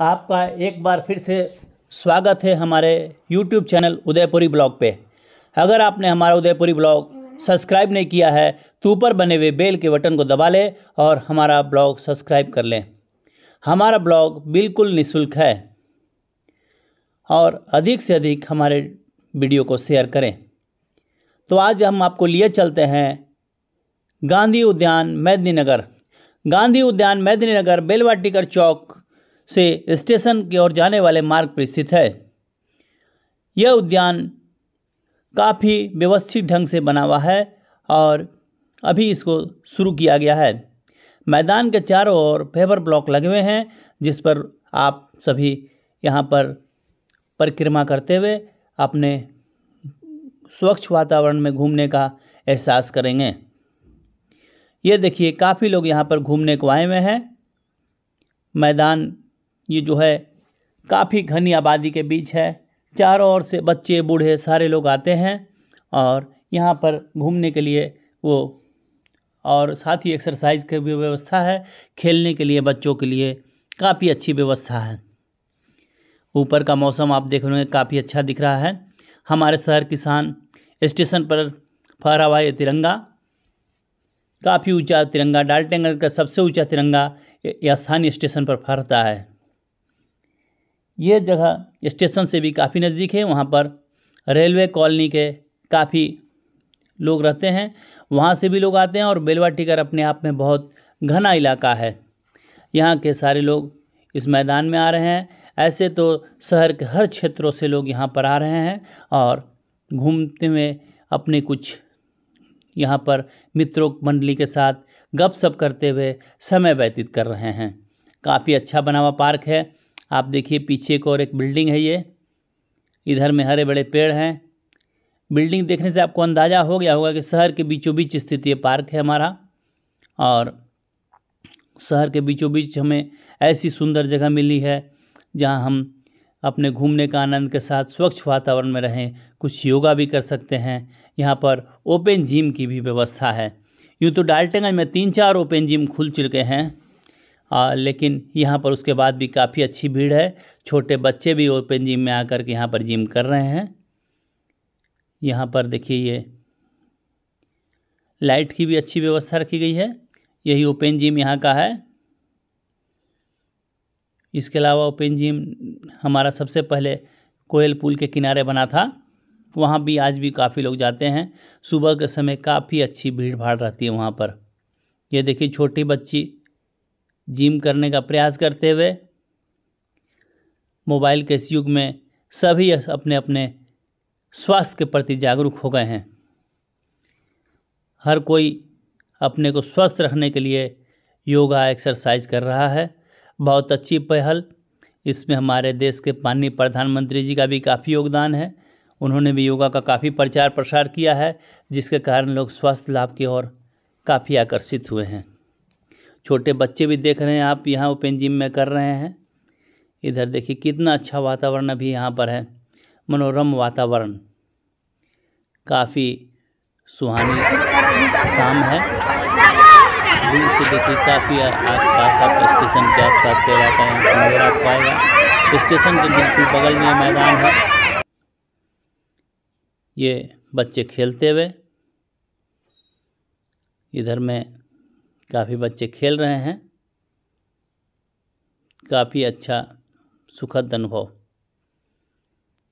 आपका एक बार फिर से स्वागत है हमारे YouTube चैनल उदयपुरी ब्लॉग पे। अगर आपने हमारा उदयपुरी ब्लॉग सब्सक्राइब नहीं किया है तो ऊपर बने हुए बेल के बटन को दबा लें और हमारा ब्लॉग सब्सक्राइब कर लें। हमारा ब्लॉग बिल्कुल निःशुल्क है और अधिक से अधिक हमारे वीडियो को शेयर करें। तो आज हम आपको लिए चलते हैं गांधी उद्यान मैदनी मेदिनीनगर। गांधी उद्यान मेदिनीनगर बेलवाटिकर चौक से स्टेशन की ओर जाने वाले मार्ग पर स्थित है। यह उद्यान काफ़ी व्यवस्थित ढंग से बना हुआ है और अभी इसको शुरू किया गया है। मैदान के चारों ओर फेवर ब्लॉक लगे हुए हैं, जिस पर आप सभी यहाँ पर परिक्रमा करते हुए अपने स्वच्छ वातावरण में घूमने का एहसास करेंगे। ये देखिए, काफ़ी लोग यहाँ पर घूमने को आए हुए हैं। मैदान ये जो है, काफ़ी घनी आबादी के बीच है। चारों ओर से बच्चे, बूढ़े सारे लोग आते हैं और यहाँ पर घूमने के लिए वो और साथ ही एक्सरसाइज की भी व्यवस्था है। खेलने के लिए, बच्चों के लिए काफ़ी अच्छी व्यवस्था है। ऊपर का मौसम आप देख रहे हैं काफ़ी अच्छा दिख रहा है। हमारे शहर किसान स्टेशन पर फहरा हुआ ये तिरंगा। काफ़ी ऊँचा तिरंगा डाल्टनगंज का सबसे ऊँचा तिरंगा स्थानीय स्टेशन पर फहरता है। ये जगह स्टेशन से भी काफ़ी नज़दीक है। वहाँ पर रेलवे कॉलोनी के काफ़ी लोग रहते हैं। वहाँ से भी लोग आते हैं और बेलवा टिकर अपने आप में बहुत घना इलाका है। यहाँ के सारे लोग इस मैदान में आ रहे हैं। ऐसे तो शहर के हर क्षेत्रों से लोग यहाँ पर आ रहे हैं और घूमते हुए अपने कुछ यहाँ पर मित्रों मंडली के साथ गप सप करते हुए समय व्यतीत कर रहे हैं। काफ़ी अच्छा बना हुआ पार्क है। आप देखिए पीछे एक और एक बिल्डिंग है ये। इधर में हरे बड़े पेड़ हैं। बिल्डिंग देखने से आपको अंदाज़ा हो गया होगा कि शहर के बीचों बीच स्थित ये पार्क है हमारा। और शहर के बीचों बीच हमें ऐसी सुंदर जगह मिली है, जहाँ हम अपने घूमने का आनंद के साथ स्वच्छ वातावरण में रहें, कुछ योगा भी कर सकते हैं। यहाँ पर ओपन जिम की भी व्यवस्था है। यूँ तो डाल्टनगंज में तीन चार ओपन जिम खुल चुके हैं। आ, लेकिन यहाँ पर उसके बाद भी काफ़ी अच्छी भीड़ है। छोटे बच्चे भी ओपन जिम में आकर के यहाँ पर जिम कर रहे हैं। यहाँ पर देखिए ये लाइट की भी अच्छी व्यवस्था रखी गई है। यही ओपन जिम यहाँ का है। इसके अलावा ओपन जिम हमारा सबसे पहले कोयल पुल के किनारे बना था। वहाँ भी आज भी काफ़ी लोग जाते हैं। सुबह के समय काफ़ी अच्छी भीड़ भाड़ रहती है वहाँ पर। ये देखिए छोटी बच्ची जिम करने का प्रयास करते हुए मोबाइल के इस युग में सभी अपने अपने स्वास्थ्य के प्रति जागरूक हो गए हैं। हर कोई अपने को स्वस्थ रखने के लिए योगा एक्सरसाइज कर रहा है। बहुत अच्छी पहल। इसमें हमारे देश के माननीय प्रधानमंत्री जी का भी काफ़ी योगदान है। उन्होंने भी योगा का काफ़ी प्रचार प्रसार किया है, जिसके कारण लोग स्वास्थ्य लाभ की ओर काफ़ी आकर्षित हुए हैं। छोटे बच्चे भी देख रहे हैं, आप यहाँ ओपन जिम में कर रहे हैं। इधर देखिए, कितना अच्छा वातावरण अभी यहाँ पर है, मनोरम वातावरण। काफ़ी सुहानी शाम है। दूर से देखिए, काफ़ी आसपास आप स्टेशन के आसपास का इलाका है नज़र आ पाएगा। स्टेशन के बिल्कुल बगल में मैदान है। ये बच्चे खेलते हुए, इधर में काफ़ी बच्चे खेल रहे हैं। काफ़ी अच्छा सुखद अनुभव।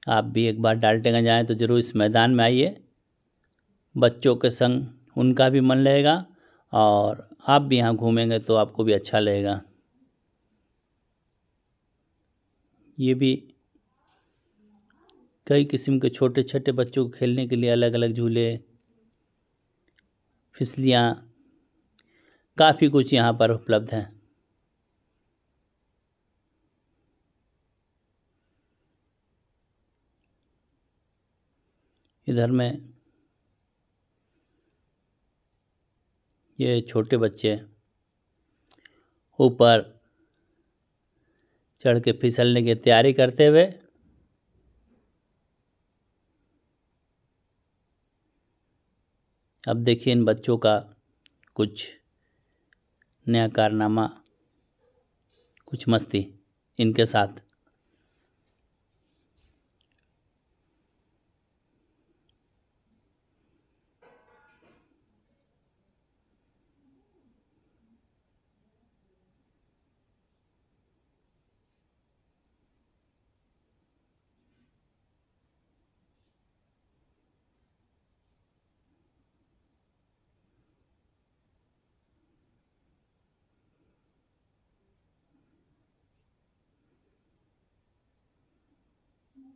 आप भी एक बार डालटेगंज जाएँ तो ज़रूर इस मैदान में आइए। बच्चों के संग उनका भी मन लगेगा और आप भी यहाँ घूमेंगे तो आपको भी अच्छा लगेगा। ये भी कई किस्म के छोटे छोटे बच्चों को खेलने के लिए अलग अलग झूले, फिसलियाँ काफ़ी कुछ यहाँ पर उपलब्ध हैं। इधर में ये छोटे बच्चे ऊपर चढ़ के फिसलने की तैयारी करते हुए अब देखिए इन बच्चों का कुछ नया कारनामा। कुछ मस्ती इनके साथ।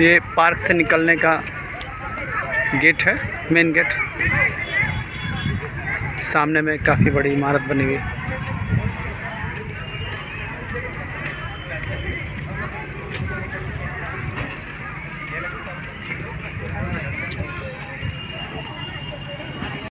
ये पार्क से निकलने का गेट है मेन गेट सामने में काफ़ी बड़ी इमारत बनी हुई।